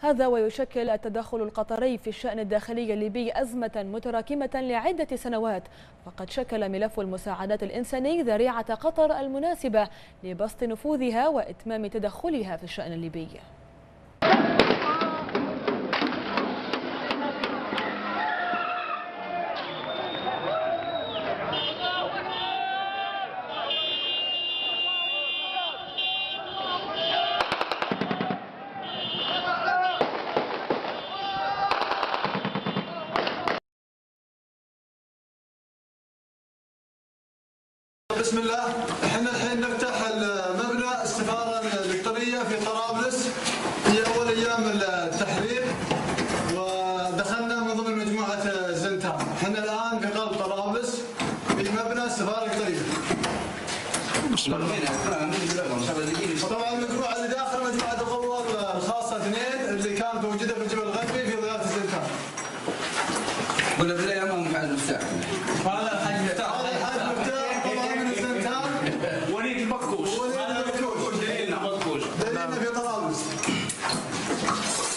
هذا ويشكل التدخل القطري في الشأن الداخلي الليبي أزمة متراكمة لعدة سنوات. فقد شكل ملف المساعدات الإنساني ذريعة قطر المناسبة لبسط نفوذها وإتمام تدخلها في الشأن الليبي. بسم الله. إحنا الحين نفتح المبنى السفاره القطريه في طرابلس. في أول أيام التحرير ودخلنا من ضمن مجموعة زنتان إحنا الآن في قلب طرابلس في مبنى السفاره القطريه طبعا المجموعه اللي داخل مجموعة القوة الخاصة اثنين اللي كانت موجودة في الجبل الغربي في ضيافة زنتان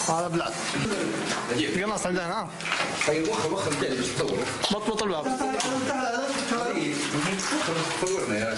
هذا بلاد قناص عندنا ها طيب وخر وخر جاي باش تصور بط بط الباب يا